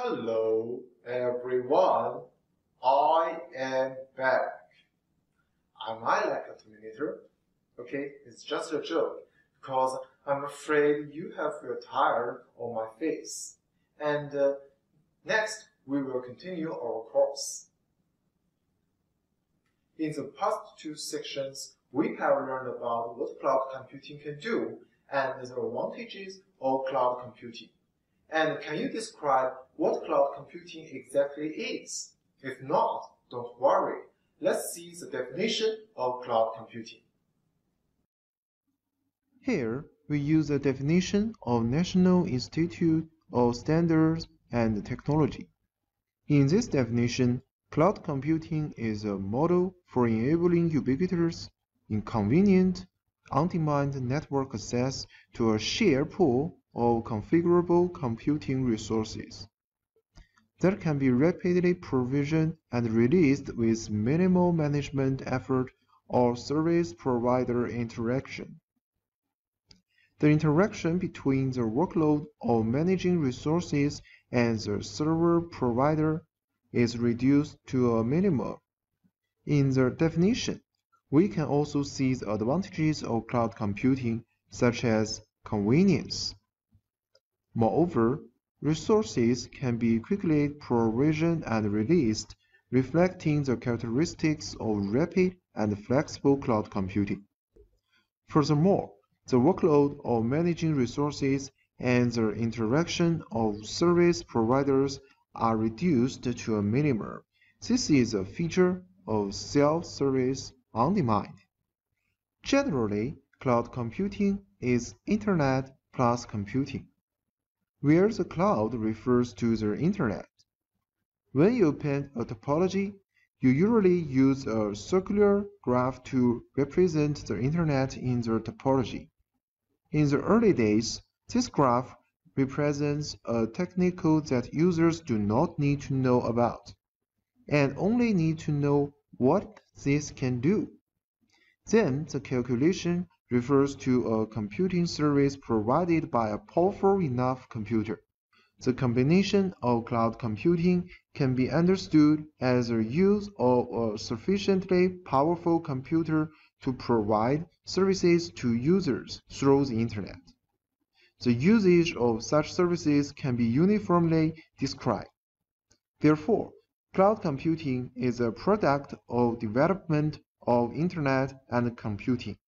Hello everyone, I am back. Am I like a Terminator? Okay, it's just a joke because I'm afraid you have felt tired of my face. And uh, next, we will continue our course. In the past two sections, we have learned about what cloud computing can do and the advantages of cloud computing. And can you describe what cloud computing exactly is? If not, don't worry. Let's see the definition of cloud computing. Here, we use the definition of National Institute of Standards and Technology. In this definition, cloud computing is a model for enabling ubiquitous, inconvenient, on-demand network access to a shared pool of configurable computing resources that can be rapidly provisioned and released with minimal management effort or service provider interaction. The interaction between the workload of managing resources and the server provider is reduced to a minimum. In the definition, we can also see the advantages of cloud computing, such as convenience. Moreover, resources can be quickly provisioned and released, reflecting the characteristics of rapid and flexible cloud computing. Furthermore, the workload of managing resources and the interaction of service providers are reduced to a minimum. This is a feature of self-service on demand. Generally, cloud computing is Internet plus computing, where the cloud refers to the Internet. When you paint a topology, you usually use a circular graph to represent the Internet in the topology. In the early days, this graph represents a technique that users do not need to know about, and only need to know what this can do. Then the calculation refers to a computing service provided by a powerful enough computer. The combination of cloud computing can be understood as the use of a sufficiently powerful computer to provide services to users through the Internet. The usage of such services can be uniformly described. Therefore, cloud computing is a product of development of Internet and computing.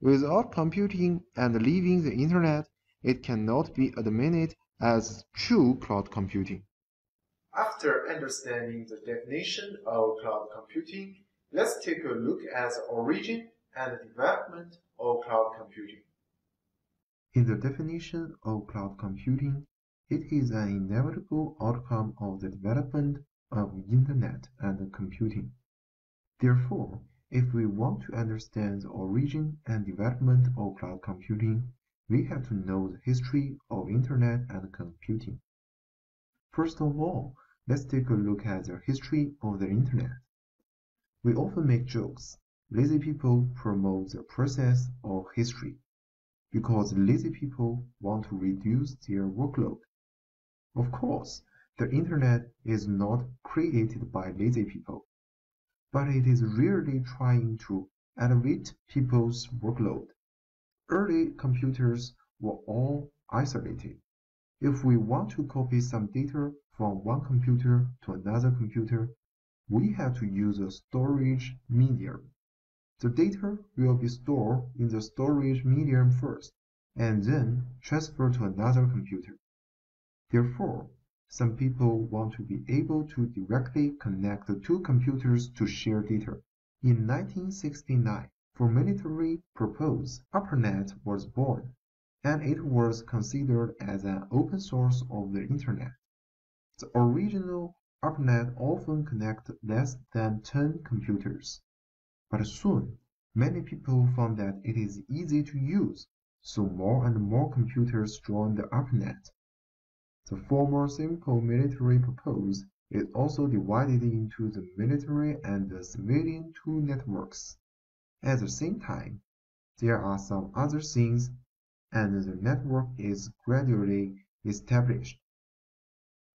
Without computing and leaving the Internet, it cannot be admitted as true cloud computing. After understanding the definition of cloud computing, let's take a look at the origin and development of cloud computing. In the definition of cloud computing, it is an inevitable outcome of the development of Internet and computing. Therefore, if we want to understand the origin and development of cloud computing, we have to know the history of Internet and computing. First of all, let's take a look at the history of the Internet. We often make jokes. Lazy people promote the process of history because lazy people want to reduce their workload. Of course, the Internet is not created by lazy people but it is really trying to elevate people's workload. Early computers were all isolated. If we want to copy some data from one computer to another computer, we have to use a storage medium. The data will be stored in the storage medium first, and then transferred to another computer. Therefore, some people want to be able to directly connect the two computers to share data. In 1969, for military purpose, ARPANET was born, and it was considered as an open source of the Internet. The original ARPANET often connected less than 10 computers. But soon, many people found that it is easy to use, so more and more computers joined the ARPANET. The former simple military purpose is also divided into the military and the civilian two networks. At the same time, there are some other things, and the network is gradually established.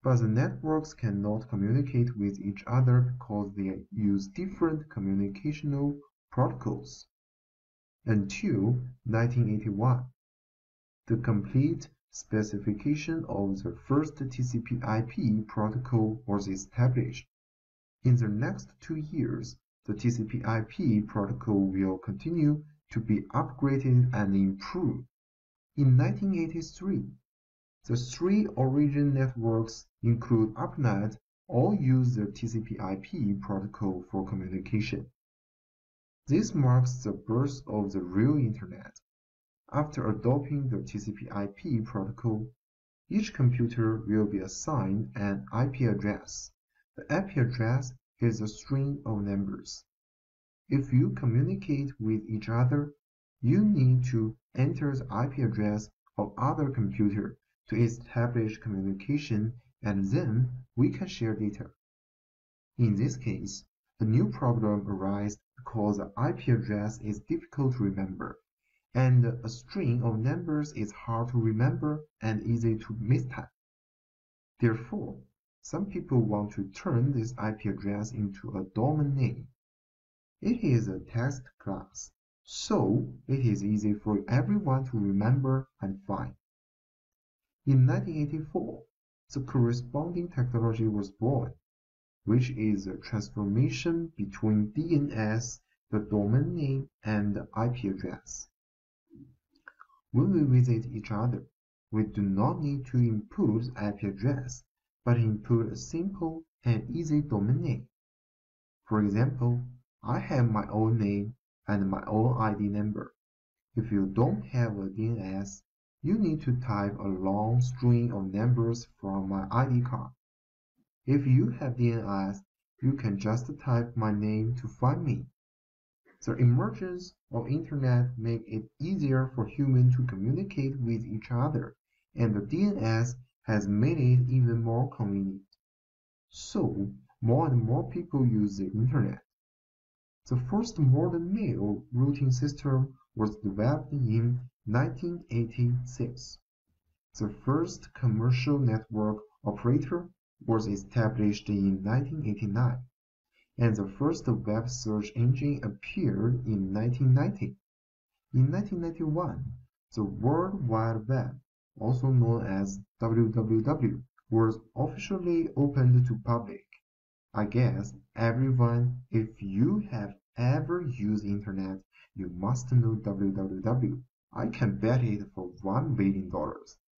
but the networks cannot communicate with each other because they use different communicational protocols. Until 1981, the complete specification of the first TCP/IP protocol was established. In the next two years, the TCP/IP protocol will continue to be upgraded and improved. In 1983, the three origin networks include ARPANET all use the TCP/IP protocol for communication. This marks the birth of the real Internet. After adopting the TCP/IP protocol, each computer will be assigned an IP address. The IP address is a string of numbers. If you communicate with each other, you need to enter the IP address of other computer to establish communication and then we can share data. In this case, a new problem arises because the IP address is difficult to remember, and a string of numbers is hard to remember and easy to mistype. Therefore, some people want to turn this IP address into a domain name. It is a text class, so it is easy for everyone to remember and find. In 1984, the corresponding technology was born, which is a transformation between DNS, the domain name, and the IP address. When we visit each other, we do not need to input IP address, but input a simple and easy domain name. For example, I have my own name and my own ID number. If you don't have a DNS, you need to type a long string of numbers from my ID card. If you have DNS, you can just type my name to find me. The emergence of Internet make it easier for humans to communicate with each other, and the DNS has made it even more convenient. So, more and more people use the Internet. The first modern mail routing system was developed in 1986. The first commercial network operator was established in 1989, and the first web search engine appeared in 1990. In 1991, the World Wide Web, also known as WWW, was officially opened to public. I guess everyone, if you have ever used internet, you must know www. I can bet it for $1 billion.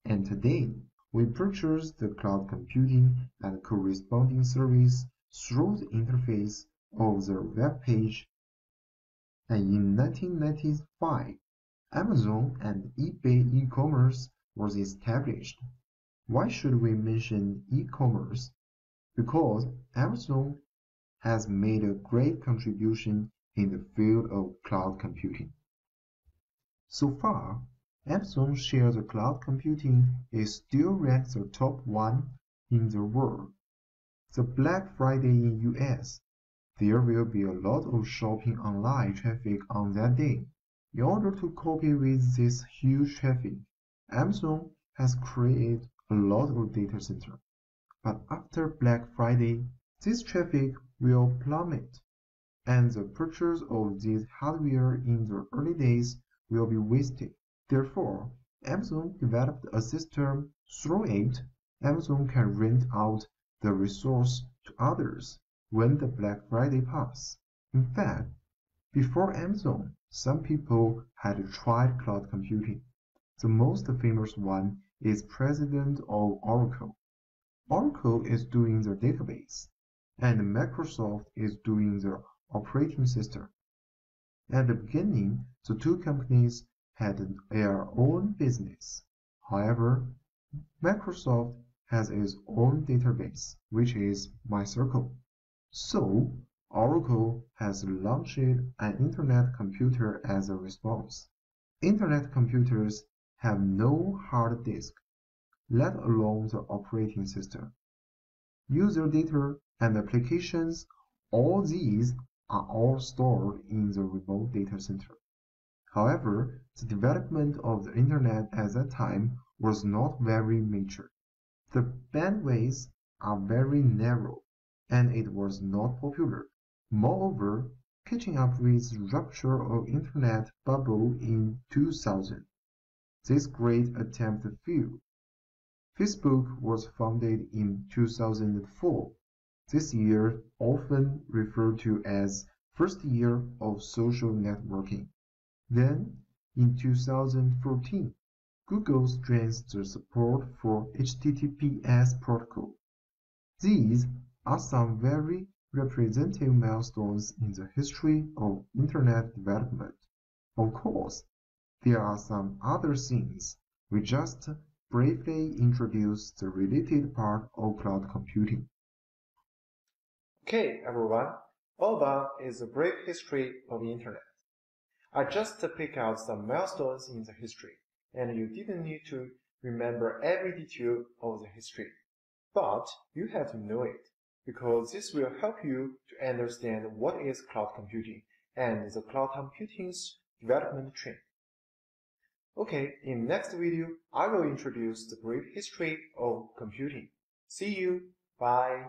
And today, we purchase the cloud computing and corresponding service through the interface of the web page. And in 1995, Amazon and eBay e-commerce was established. Why should we mention e-commerce? Because Amazon has made a great contribution in the field of cloud computing. So far, Amazon shares of cloud computing is still ranked the top one in the world. The Black Friday in US, there will be a lot of shopping online traffic on that day. In order to cope with this huge traffic, Amazon has created a lot of data centers. But after Black Friday, this traffic will plummet, and the purchase of this hardware in the early days will be wasted. Therefore, Amazon developed a system through it Amazon can rent out the resource to others when the Black Friday pass. In fact, before Amazon, some people had tried cloud computing. The most famous one is president of Oracle. Oracle is doing the database, and Microsoft is doing the operating system. At the beginning, the two companies had their own business. However, Microsoft has its own database, which is MySQL. So, Oracle has launched an Internet computer as a response. Internet computers have no hard disk, let alone the operating system. User data and applications, all these are all stored in the remote data center. However, the development of the Internet at that time was not very mature. The bandwidths are very narrow, and it was not popular. Moreover, catching up with rupture of internet bubble in 2000, this great attempt failed. Facebook was founded in 2004. This year often referred to as first year of social networking. Then, in 2014, Google strengthened the support for HTTPS protocol. These are some very representative milestones in the history of Internet development. Of course, there are some other things. We just briefly introduce the related part of cloud computing. Okay, everyone. All that is a brief history of the Internet. I just pick out some milestones in the history, and you didn't need to remember every detail of the history. But you have to know it, because this will help you to understand what is cloud computing and the cloud computing's development trend. Okay, in next video, I will introduce the brief history of computing. See you. Bye.